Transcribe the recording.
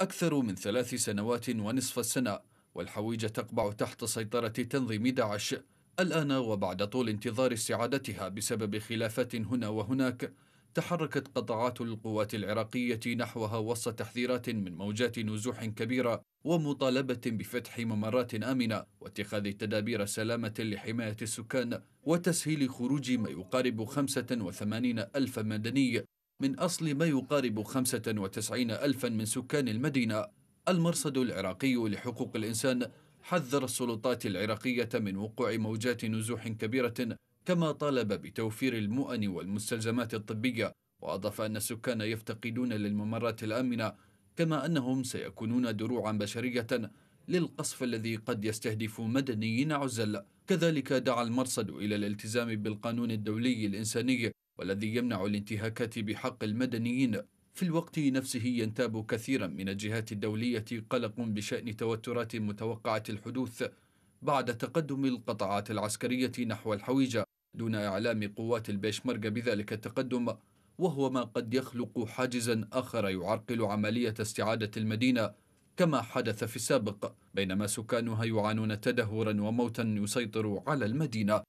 أكثر من ثلاث سنوات ونصف السنة والحويجة تقبع تحت سيطرة تنظيم داعش. الآن وبعد طول انتظار استعادتها بسبب خلافات هنا وهناك تحركت قطاعات القوات العراقية نحوها وسط تحذيرات من موجات نزوح كبيرة ومطالبة بفتح ممرات آمنة واتخاذ تدابير سلامة لحماية السكان وتسهيل خروج ما يقارب 85 ألف مدني. من أصل ما يقارب 95 ألفا من سكان المدينة المرصد العراقي لحقوق الإنسان حذر السلطات العراقية من وقوع موجات نزوح كبيرة كما طالب بتوفير المؤن والمستلزمات الطبية. وأضاف أن السكان يفتقدون للممرات الآمنة كما أنهم سيكونون دروعا بشرية للقصف الذي قد يستهدف مدنيين عزل. كذلك دعا المرصد إلى الالتزام بالقانون الدولي الإنساني والذي يمنع الانتهاكات بحق المدنيين. في الوقت نفسه ينتاب كثيرا من الجهات الدولية قلق بشأن توترات متوقعة الحدوث بعد تقدم القطاعات العسكرية نحو الحويجة دون إعلام قوات البيشمركة بذلك التقدم وهو ما قد يخلق حاجزا آخر يعرقل عملية استعادة المدينة كما حدث في السابق بينما سكانها يعانون تدهورا وموتا يسيطر على المدينة.